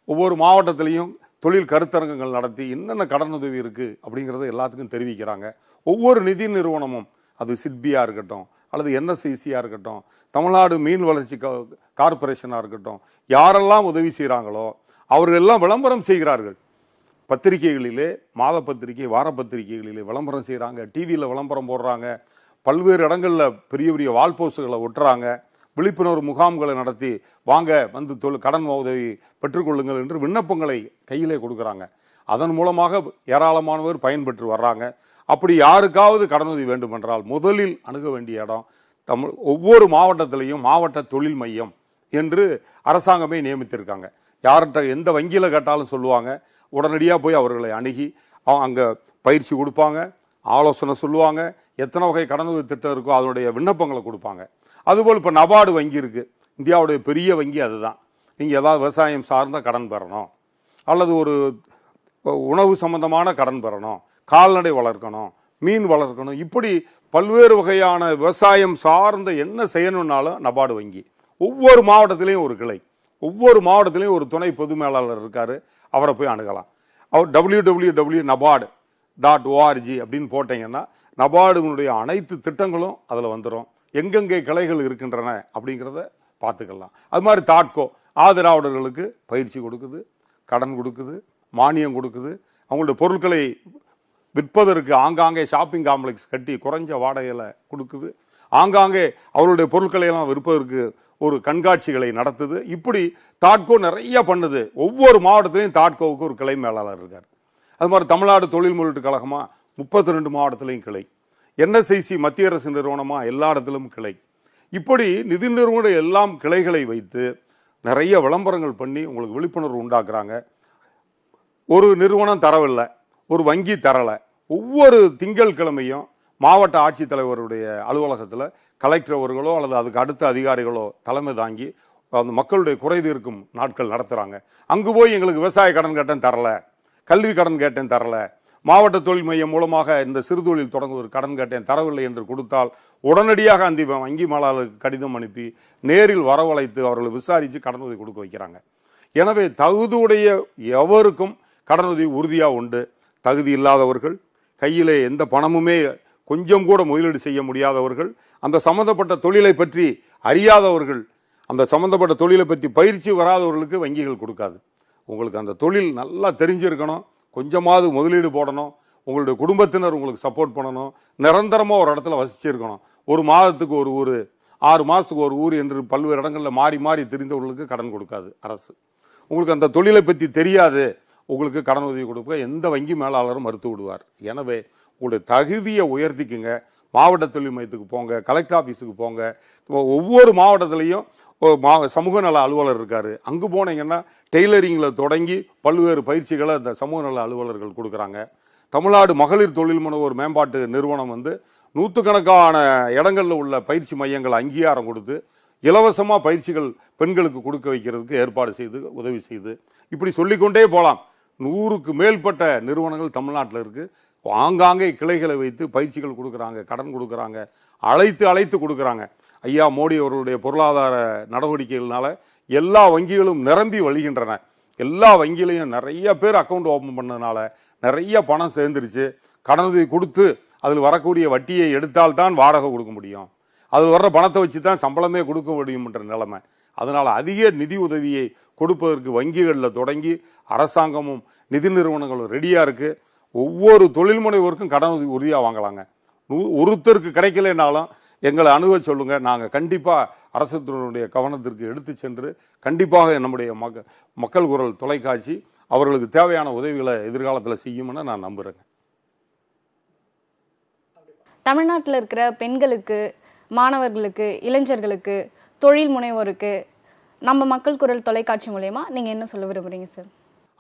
ஒவ்வொரு மாவட்டத்திலையும் தொழில் கருத்தரங்கங்கள் நடத்தி என்னென்ன கடனுதவி இருக்குது அப்படிங்கிறத எல்லாத்துக்கும் தெரிவிக்கிறாங்க. ஒவ்வொரு நிதி நிறுவனமும் அது சிட்பியாக இருக்கட்டும் அல்லது என்எஸ்சிசியாக இருக்கட்டும் தமிழ்நாடு மீன் வளர்ச்சி கார்பரேஷனாக இருக்கட்டும் யாரெல்லாம் உதவி செய்கிறாங்களோ அவர்கள் எல்லாம் விளம்பரம் செய்கிறார்கள். பத்திரிகைகளிலே மாத பத்திரிகை வார பத்திரிகைகளிலே விளம்பரம் செய்கிறாங்க டிவியில் விளம்பரம் போடுறாங்க பல்வேறு இடங்களில் பெரிய பெரிய வால் போஸ்டுகளை ஒட்டுறாங்க விழிப்புணர்வு முகாம்களை நடத்தி வாங்க வந்து தொழில் கடன் உதவி பெற்றுக்கொள்ளுங்கள் என்று விண்ணப்பங்களை கையிலே கொடுக்குறாங்க. அதன் மூலமாக ஏராளமானவர் பயன்பெற்று வர்றாங்க. அப்படி யாருக்காவது கடனுதவி வேண்டுமென்றால் முதலில் அணுக வேண்டிய இடம் தமிழ் ஒவ்வொரு மாவட்டத்திலையும் மாவட்ட தொழில் மையம் என்று அரசாங்கமே நியமித்திருக்காங்க. யார்கிட்ட எந்த வங்கியில் கேட்டாலும் சொல்லுவாங்க. உடனடியாக போய் அவர்களை அணுகி அங்கே பயிற்சி கொடுப்பாங்க ஆலோசனை சொல்லுவாங்க. எத்தனை வகை கடனுதவி திட்டம் இருக்கோ அதனுடைய விண்ணப்பங்களை கொடுப்பாங்க. அதுபோல் இப்போ நபார்டு வங்கி இருக்குது இந்தியாவுடைய பெரிய வங்கி அதுதான். நீங்கள் ஏதாவது விவசாயம் சார்ந்த கடன் பெறணும். அல்லது ஒரு உணவு சம்பந்தமான கடன் பெறணும். கால்நடை வளர்க்கணும் மீன் வளர்க்கணும் இப்படி பல்வேறு வகையான விவசாயம் சார்ந்த என்ன செய்யணுன்னாலும் நபார்டு வங்கி. ஒவ்வொரு மாவட்டத்திலையும் ஒரு கிளை. ஒவ்வொரு மாவட்டத்திலையும் ஒரு துணை பொது மேலாளர் இருக்கார். அவரை போய் அணுகலாம். அவர் W W W NABARD dot ORG அப்படின்னு போட்டிங்கன்னா நபார்டுனுடைய அனைத்து திட்டங்களும் அதில் வந்துடும் எங்கெங்கே கிளைகள் இருக்கின்றன அப்படிங்கிறத பார்த்துக்கலாம். அது மாதிரி தாட்கோ ஆதரவாளர்களுக்கு பயிற்சி கொடுக்குது கடன் கொடுக்குது மானியம் கொடுக்குது. அவங்களுடைய பொருட்களை விற்பதற்கு ஆங்காங்கே ஷாப்பிங் காம்ப்ளெக்ஸ் கட்டி குறைஞ்ச வாடகையில் கொடுக்குது. ஆங்காங்கே அவருடைய பொருட்களை எல்லாம் விற்பதற்கு ஒரு கண்காட்சிகளை நடத்துது. இப்படி தாட்கோ நிறைய பண்ணுது. ஒவ்வொரு மாவட்டத்திலையும் தாட்கோவுக்கு ஒரு கிளை மேலாளர் இருக்கார். அது மாதிரி தமிழ்நாடு தொழில் முதலீட்டு கழகமாக முப்பத்தி ரெண்டு மாவட்டத்திலையும் கிளை. என்எஸ்ஐசி மத்திய அரசு நிறுவனமாக எல்லா இடத்திலும் கிளை. இப்படி நிதி நிறுவன எல்லாம் கிளைகளை வைத்து நிறைய விளம்பரங்கள் பண்ணி உங்களுக்கு விழிப்புணர்வு உண்டாக்குறாங்க. ஒரு நிறுவனம் தரவில்லை. ஒரு வங்கி தரலை. ஒவ்வொரு திங்கள் கிழமையும் மாவட்ட ஆட்சித்தலைவருடைய அலுவலகத்தில் கலெக்டர் அவர்களோ அல்லது அதுக்கு அடுத்த அதிகாரிகளோ தலைமை தாங்கி அந்த மக்களுடைய குறை தீர்க்கும் நாட்கள் நடத்துகிறாங்க அங்கு போய் எங்களுக்கு விவசாய கடன் கேட்டேன் தரல. கல்வி கடன் கேட்டேன் தரல. மாவட்ட தொழில் மையம் மூலமாக இந்த சிறுதொழில் தொடங்குவதற்கு கடன் கேட்டேன் தரவில்லை என்று கொடுத்தால் உடனடியாக அந்த வங்கி மேலாளருக்கு கடிதம் அனுப்பி நேரில் வரவழைத்து அவர்களை விசாரித்து கடனுதவி கொடுக்க வைக்கிறாங்க. எனவே தகுதியுடைய எவருக்கும் கடனுதவி உறுதியாக உண்டு. தகுதி இல்லாதவர்கள் கையிலே எந்த பணமுமே கொஞ்சம் கூட முதலீடு செய்ய முடியாதவர்கள் அந்த சம்பந்தப்பட்ட தொழிலை பற்றி அறியாதவர்கள் அந்த சம்பந்தப்பட்ட தொழிலை பற்றி பயிற்சி வராதவர்களுக்கு வங்கிகள் கொடுக்காது. உங்களுக்கு அந்த தொழில் நல்லா தெரிஞ்சிருக்கணும் கொஞ்சமாவது முதலீடு போடணும் உங்களுடைய குடும்பத்தினர் உங்களுக்கு சப்போர்ட் பண்ணணும் நிரந்தரமாக ஒரு இடத்துல வசிச்சிருக்கணும். ஒரு மாதத்துக்கு ஒரு ஊர் ஆறு மாதத்துக்கு ஒரு ஊர் என்று பல்வேறு இடங்களில் மாறி மாறி தெரிந்தவர்களுக்கு கடன் கொடுக்காது அரசு. உங்களுக்கு அந்த தொழிலை பற்றி தெரியாது உங்களுக்கு கடன் உதவி கொடுக்க எந்த வங்கி மேலாளரும் மறுத்து விடுவார். எனவே உங்களுடைய தகுதியை உயர்த்திக்குங்க. மாவட்ட தொழில் மையத்துக்கு போங்க. கலெக்டர் ஆஃபீஸுக்கு போங்க. ஒவ்வொரு மாவட்டத்துலேயும் மா சமூக நல அலுவலர் இருக்கார். அங்கே போனீங்கன்னா டெய்லரிங்கில் தொடங்கி பல்வேறு பயிற்சிகளை அந்த சமூக நல அலுவலர்கள் கொடுக்குறாங்க. தமிழ்நாடு மகளிர் தொழில் முனைவோர் மேம்பாட்டு நிறுவனம் வந்து நூற்றுக்கணக்கான இடங்களில் உள்ள பயிற்சி மையங்கள் அங்கீகாரம் கொடுத்து இலவசமாக பயிற்சிகள் பெண்களுக்கு கொடுக்க வைக்கிறதுக்கு ஏற்பாடு செய்து உதவி செய்து. இப்படி சொல்லிக்கொண்டே போகலாம். நூறுக்கு மேற்பட்ட நிறுவனங்கள் தமிழ்நாட்டில் இருக்குது ஆங்காங்கே கிளைகளை வைத்து பயிற்சிகள் கொடுக்குறாங்க கடன் கொடுக்குறாங்க அழைத்து அழைத்து கொடுக்குறாங்க. ஐயா மோடி அவர்களுடைய பொருளாதார நடவடிக்கைகள்னால எல்லா வங்கிகளும் நிரம்பி வழிகின்றன. எல்லா வங்கியிலையும் நிறைய பேர் அக்கௌண்ட் ஓப்பன் பண்ணதுனால நிறைய பணம் சேர்ந்துருச்சு. கடனுதவி கொடுத்து அதில் வரக்கூடிய வட்டியை எடுத்தால்தான் வாடகை கொடுக்க முடியும். அதில் வர்ற பணத்தை வச்சு தான் சம்பளமே கொடுக்க முடியும்ன்ற நிலைமை. அதனால் அதிக நிதி உதவியை கொடுப்பதற்கு வங்கிகளில் தொடங்கி அரசாங்கமும் நிதி நிறுவனங்களும் ரெடியாக இருக்குது ஒவ்வொரு தொழில் முனைவோருக்கும் கடன் உதவி உறுதியாக வாங்கலாங்க. நூ- ஒருத்தருக்கு கிடைக்கலைனாலும் எங்களை அணுக சொல்லுங்கள் நாங்கள் கண்டிப்பாக அரசுடைய கவனத்திற்கு எடுத்து சென்று கண்டிப்பாக நம்முடைய மக்க மக்கள் குரல் தொலைக்காட்சி அவர்களுக்கு தேவையான உதவிகளை எதிர்காலத்தில் செய்யும்னு நான் நம்புகிறேங்க தமிழ்நாட்டில் இருக்கிற பெண்களுக்கு மாணவர்களுக்கு இளைஞர்களுக்கு தொழில் முனைவோருக்கு நம்ம மக்கள் குரல் தொலைக்காட்சி மூலயமா நீங்கள் என்ன சொல்ல விரும்புறீங்க சார்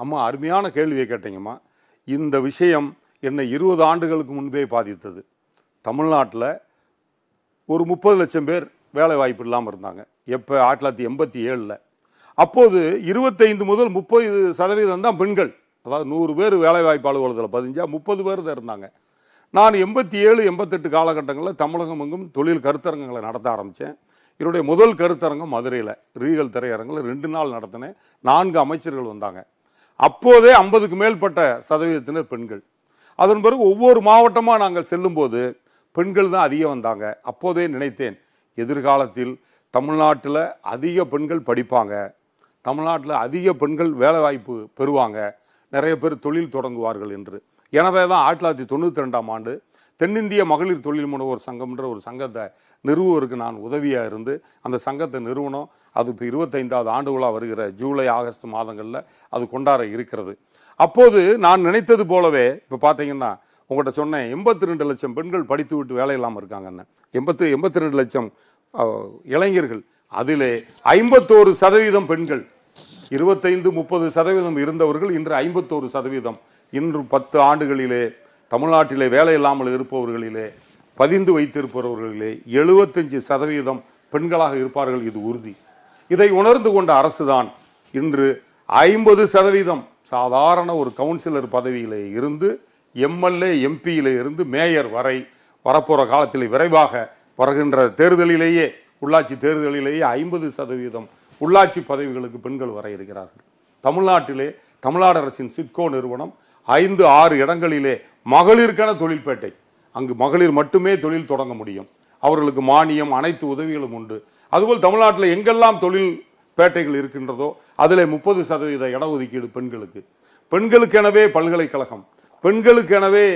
அம்மா அருமையான கேள்வியை கேட்டீங்கம்மா. இந்த விஷயம் என்னை இருபது ஆண்டுகளுக்கு முன்பே பாதித்தது. தமிழ்நாட்டில் ஒரு முப்பது லட்சம் பேர் வேலை வாய்ப்பு இல்லாமல் இருந்தாங்க. எப்போ ஆயிரத்தி தொள்ளாயிரத்தி எண்பத்தி ஏழில். அப்போது இருபத்தைந்து முதல் முப்பது சதவீதம் தான் பெண்கள். அதாவது நூறு பேர் வேலைவாய்ப்பு அலுவலகத்தில் பதிஞ்சா முப்பது பேர் தான் இருந்தாங்க. நான் எண்பத்தி ஏழு எண்பத்தெட்டு காலகட்டங்களில் தமிழகம் எங்கும் தொழில் கருத்தரங்கங்களை நடத்த ஆரம்பித்தேன் என்னுடைய முதல் கருத்தரங்கம் மதுரையில் ரீகல் திரையரங்கில் ரெண்டு நாள் நடத்தினேன் நான்கு அமைச்சர்கள் வந்தாங்க. அப்போதே ஐம்பதுக்கு மேற்பட்ட சதவீதத்தினர் பெண்கள். அதன் பிறகு ஒவ்வொரு மாவட்டமாக நாங்கள் செல்லும்போது பெண்கள் தான் அதிகம் வந்தாங்க. அப்போதே நினைத்தேன் எதிர்காலத்தில் தமிழ்நாட்டில் அதிக பெண்கள் படிப்பாங்க. தமிழ்நாட்டில் அதிக பெண்கள் வேலைவாய்ப்பு பெறுவாங்க. நிறைய பேர் தொழில் தொடங்குவார்கள் என்று. எனவே தான் ஆயிரத்தி தொள்ளாயிரத்தி தொண்ணூற்றி ரெண்டாம் ஆண்டு தென்னிந்திய மகளிர் தொழில் முனைவோர் சங்கம்ன்ற ஒரு சங்கத்தை நிறுவுவதற்கு நான் உதவியாக இருந்து அந்த சங்கத்தை நிறுவனம் அது இப்போ இருபத்தைந்தாவது ஆண்டு விழா வருகிற ஜூலை ஆகஸ்ட் மாதங்களில் அது கொண்டாட இருக்கிறது. அப்போது நான் நினைத்தது போலவே இப்போ பார்த்தீங்கன்னா உங்கள்கிட்ட சொன்னேன் எண்பத்தி ரெண்டு லட்சம் பெண்கள் படித்து விட்டு வேலை இல்லாமல் இருக்காங்கன்னு. எண்பத்து எண்பத்தி ரெண்டு லட்சம் இளைஞர்கள். அதிலே ஐம்பத்தோரு சதவீதம் பெண்கள். இருபத்தைந்து முப்பது சதவீதம் இருந்தவர்கள் இன்று ஐம்பத்தோரு சதவீதம். இன்று பத்து ஆண்டுகளிலே தமிழ்நாட்டிலே வேலை இல்லாமல் இருப்பவர்களிலே பதிந்து வைத்திருப்பவர்களிலே எழுபத்தஞ்சு சதவீதம் பெண்களாக இருப்பார்கள் இது உறுதி. இதை உணர்ந்து கொண்ட அரசுதான் இன்று ஐம்பது சதவீதம் சாதாரண ஒரு கவுன்சிலர் பதவியிலே இருந்து எம்எல்ஏ எம்பியிலே இருந்து மேயர் வரை வரப்போகிற காலத்தில் விரைவாக வருகின்ற தேர்தலிலேயே உள்ளாட்சி தேர்தலிலேயே ஐம்பது சதவீதம் உள்ளாட்சி பதவிகளுக்கு பெண்கள் வர இருக்கிறார்கள். தமிழ்நாட்டிலே தமிழ்நாடு அரசின் சிட்கோ நிறுவனம் ஐந்து ஆறு இடங்களிலே மகளிருக்கான தொழில்பேட்டை. அங்கு மகளிர் மட்டுமே தொழில் தொடங்க முடியும். அவர்களுக்கு மானியம் அனைத்து உதவிகளும் உண்டு. அதுபோல் தமிழ்நாட்டில் எங்கெல்லாம் தொழில் பேட்டைகள் இருக்கின்றதோ அதில் முப்பது சதவீத இடஒதுக்கீடு பெண்களுக்கு. பெண்களுக்கெனவே பல்கலைக்கழகம் பெண்களுக்கெனவே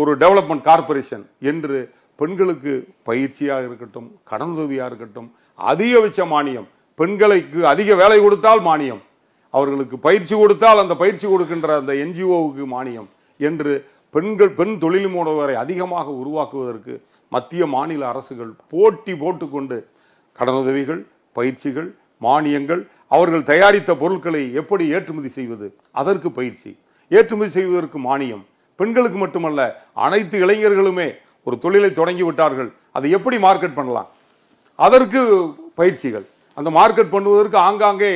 ஒரு டெவலப்மெண்ட் கார்ப்பரேஷன் என்று பெண்களுக்கு பயிற்சியாக இருக்கட்டும் கடனுதவியாக இருக்கட்டும் அதிகபட்ச மானியம். பெண்களுக்கு அதிக வேலை கொடுத்தால் மானியம். அவர்களுக்கு பயிற்சி கொடுத்தால் அந்த பயிற்சி கொடுக்கின்ற அந்த என்ஜிஓவுக்கு மானியம் என்று பெண்கள் பெண் தொழில் முனைவரை அதிகமாக உருவாக்குவதற்கு மத்திய மாநில அரசுகள் போட்டி போட்டுக்கொண்டு கடனுதவிகள் பயிற்சிகள் மானியங்கள் அவர்கள் தயாரித்த பொருட்களை எப்படி ஏற்றுமதி செய்வது? அதற்கு பயிற்சி. ஏற்றுமதி செய்வதற்கு மானியம். பெண்களுக்கு மட்டுமல்ல அனைத்து இளைஞர்களுமே ஒரு தொழிலை தொடங்கி விட்டார்கள். அதை எப்படி மார்க்கெட் பண்ணலாம்? அதற்கு பயிற்சிகள். அந்த மார்க்கெட் பண்ணுவதற்கு ஆங்காங்கே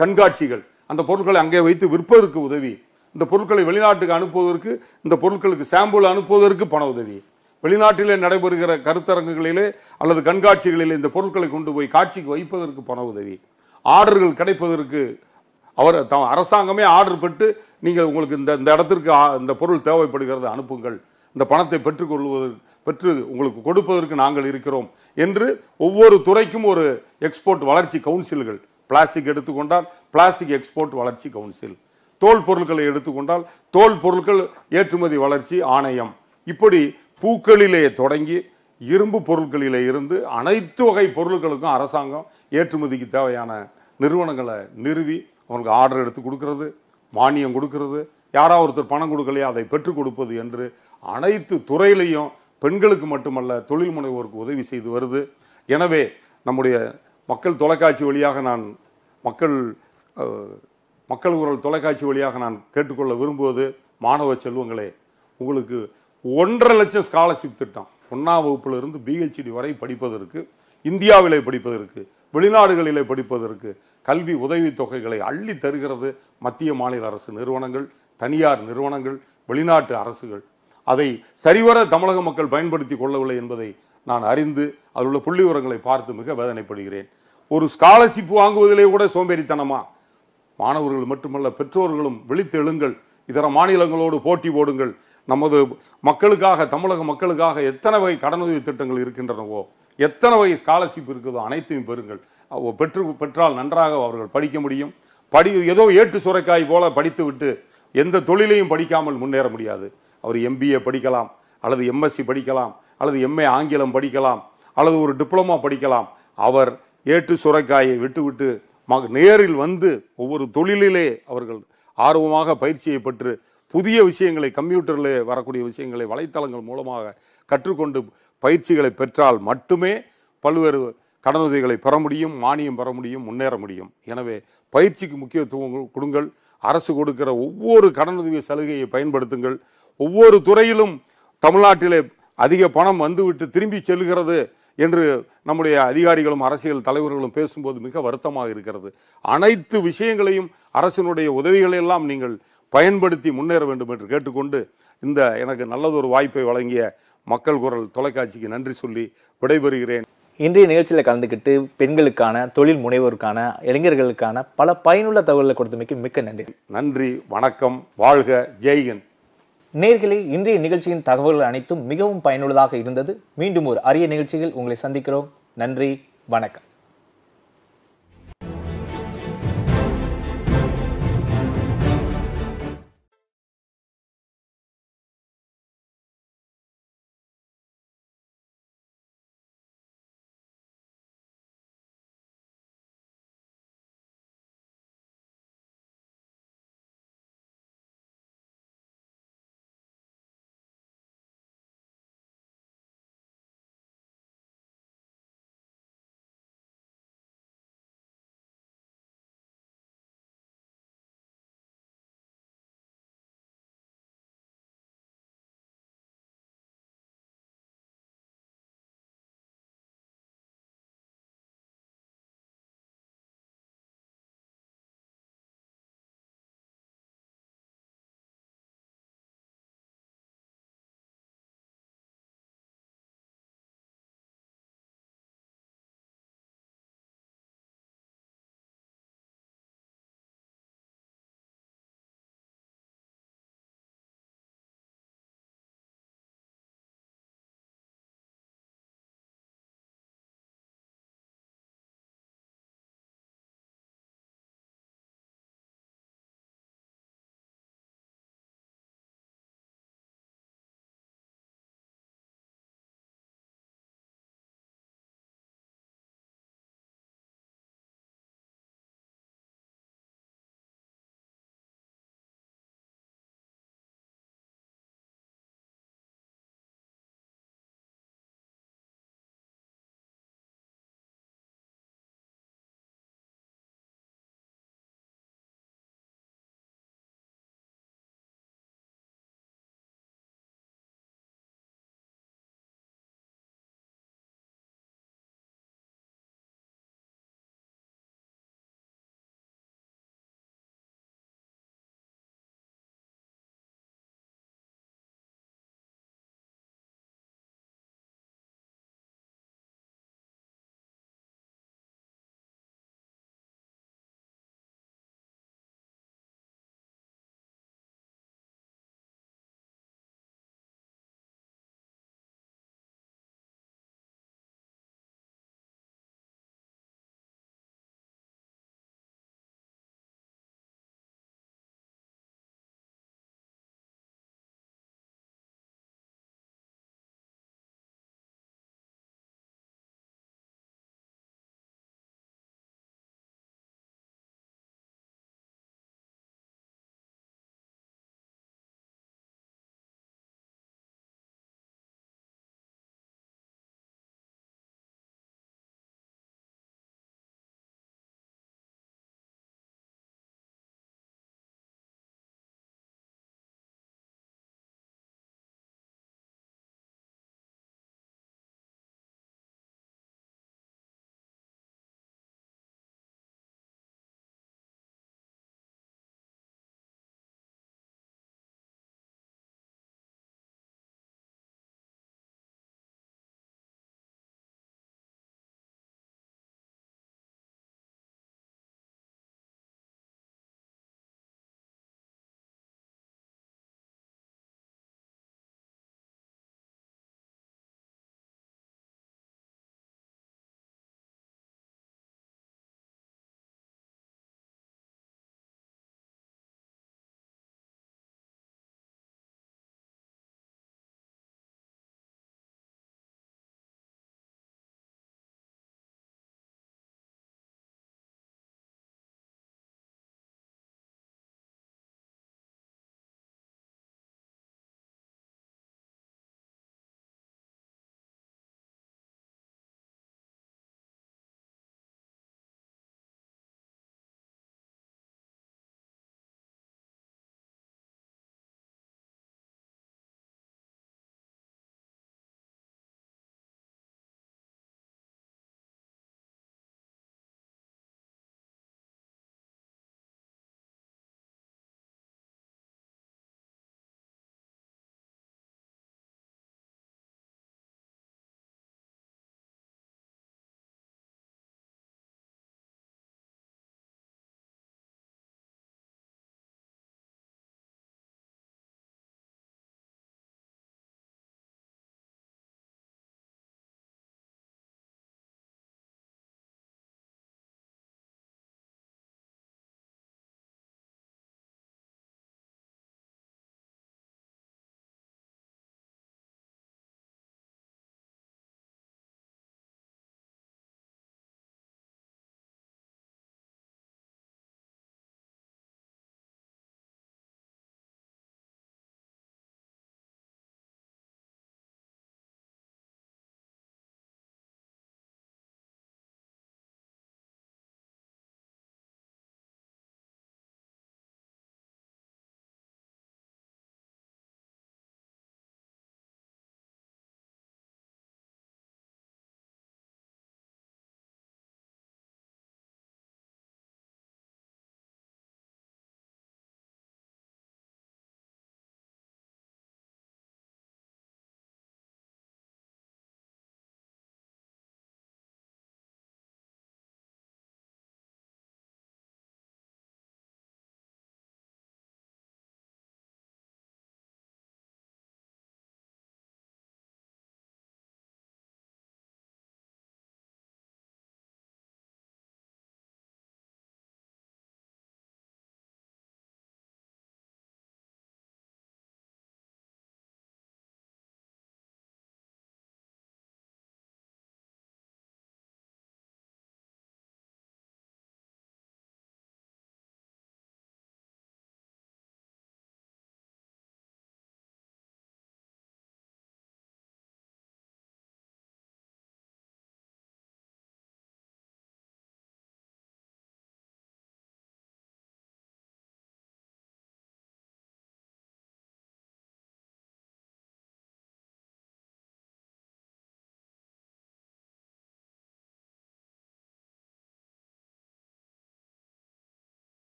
கண்காட்சிகள். அந்த பொருட்களை அங்கே வைத்து விற்பதற்கு உதவி. இந்த பொருட்களை வெளிநாட்டுக்கு அனுப்புவதற்கு இந்த பொருட்களுக்கு சாம்பிள் அனுப்புவதற்கு பண உதவி. வெளிநாட்டிலே நடைபெறுகிற கருத்தரங்குகளிலே அல்லது கண்காட்சிகளிலே இந்த பொருட்களை கொண்டு போய் காட்சிக்கு வைப்பதற்கு பண உதவி. ஆர்டர்கள் கிடைப்பதற்கு அவர் த- அரசாங்கமே ஆர்டர் பெற்று நீங்கள் உங்களுக்கு இந்த இந்த இடத்திற்கு இந்த பொருள் தேவைப்படுகிறது அனுப்புங்கள். இந்த பணத்தை பெற்றுக்கொள்வதற்கு பெற்று உங்களுக்கு கொடுப்பதற்கு நாங்கள் இருக்கிறோம் என்று ஒவ்வொரு துறைக்கும் ஒரு எக்ஸ்போர்ட் வளர்ச்சி கவுன்சில்கள் பிளாஸ்டிக் எடுத்துக்கொண்டால் பிளாஸ்டிக் எக்ஸ்போர்ட் வளர்ச்சி கவுன்சில் தோல் பொருட்களை எடுத்துக்கொண்டால் தோல் பொருட்கள் ஏற்றுமதி வளர்ச்சி ஆணையம். இப்படி பூக்களிலே தொடங்கி இரும்பு பொருட்களிலே இருந்து அனைத்து வகை பொருட்களுக்கும் அரசாங்கம் ஏற்றுமதிக்கு தேவையான நிறுவனங்களை நிறுவி அவங்களுக்கு ஆர்டர் எடுத்து கொடுக்கறது மானியம் கொடுக்கறது. யாராவது ஒருத்தர் பணம் கொடுக்கலையா அதை பெற்றுக் கொடுப்பது என்று அனைத்து துறையிலையும் பெண்களுக்கு மட்டுமல்ல தொழில் முனைவோருக்கு உதவி செய்து வருது. எனவே நம்முடைய மக்கள் தொலைக்காட்சி வழியாக நான் மக்கள் மக்கள் குரல் தொலைக்காட்சி வழியாக நான் கேட்டுக்கொள்ள விரும்புவது மாணவ செல்வங்களே உங்களுக்கு ஒன்றரை லட்சம் ஸ்காலர்ஷிப் திட்டம். ஒன்றாம் வகுப்பிலிருந்து பிஹெச்டி வரை படிப்பதற்கு இந்தியாவிலே படிப்பதற்கு வெளிநாடுகளிலே படிப்பதற்கு கல்வி உதவி தொகைகளை அள்ளி தருகிறது மத்திய மாநில அரசு நிறுவனங்கள் தனியார் நிறுவனங்கள் வெளிநாட்டு அரசுகள். அதை சரிவர தமிழக மக்கள் பயன்படுத்தி கொள்ளவில்லை என்பதை நான் அறிந்து அதில் உள்ள புள்ளி உரங்களை பார்த்து மிக வேதனைப்படுகிறேன். ஒரு ஸ்காலர்ஷிப் வாங்குவதிலே கூட சோம்பேறித்தனமா? மாணவர்கள் மட்டுமல்ல பெற்றோர்களும் விழித்தெழுங்கள் இதர மாநிலங்களோடு போட்டி போடுங்கள். நமது மக்களுக்காக தமிழக மக்களுக்காக எத்தனை வகை கடனுதவி திட்டங்கள் இருக்கின்றனவோ எத்தனை வகை ஸ்காலர்ஷிப் இருக்குதோ அனைத்தையும் பெறுங்கள். அவ பெற்று பெற்றால் நன்றாக அவர்கள் படிக்க முடியும். படி ஏதோ ஏட்டு சுரைக்காய் போல படித்து விட்டு எந்த தொழிலையும் படிக்காமல் முன்னேற முடியாது. அவர் எம்பிஏ படிக்கலாம் அல்லது எம்எஸ்சி படிக்கலாம் அல்லது எம்ஏ ஆங்கிலம் படிக்கலாம் அல்லது ஒரு டிப்ளமா படிக்கலாம். அவர் ஏட்டு சுரைக்காயை விட்டுவிட்டு நேரில் வந்து ஒவ்வொரு தொழிலிலே அவர்கள் ஆர்வமாக பயிற்சியை பெற்று புதிய விஷயங்களை கம்ப்யூட்டரில் வரக்கூடிய விஷயங்களை வலைத்தளங்கள் மூலமாக கற்றுக்கொண்டு பயிற்சிகளை பெற்றால் மட்டுமே பல்வேறு கடனுதவிகளை பெற முடியும் மானியம் பெற முடியும் முன்னேற முடியும். எனவே பயிற்சிக்கு முக்கியத்துவம் கொடுங்கள். அரசு கொடுக்கிற ஒவ்வொரு கடனுதவி சலுகையை பயன்படுத்துங்கள். ஒவ்வொரு துறையிலும் தமிழ்நாட்டிலே அதிக பணம் வந்துவிட்டு திரும்பி செல்கிறது. என்று நம்முடைய அதிகாரிகளும் அரசியல் தலைவர்களும் பேசும்போது மிக வருத்தமாக இருக்கிறது. அனைத்து விஷயங்களையும் அரசினுடைய உதவிகளை எல்லாம் நீங்கள் பயன்படுத்தி முன்னேற வேண்டும் என்று கேட்டுக்கொண்டு இந்த எனக்கு நல்லதொரு வாய்ப்பை வழங்கிய மக்கள் குரல் தொலைக்காட்சிக்கு நன்றி சொல்லி விடைபெறுகிறேன். இன்றைய நிகழ்ச்சியில் கலந்துக்கிட்டு பெண்களுக்கான தொழில் முனைவோருக்கான இளைஞர்களுக்கான பல பயனுள்ள தகவல்களை கொடுத்தமைக்கு மிக்க நன்றி. நன்றி வணக்கம் வாழ்க ஜெய்ஹிந்த். நேர்களே இன்றைய நிகழ்ச்சியின் தகவல்கள் அனைத்தும் மிகவும் பயனுள்ளதாக இருந்தது. மீண்டும் ஒரு அரிய நிகழ்ச்சியில் உங்களை சந்திக்கிறோம். நன்றி வணக்கம்.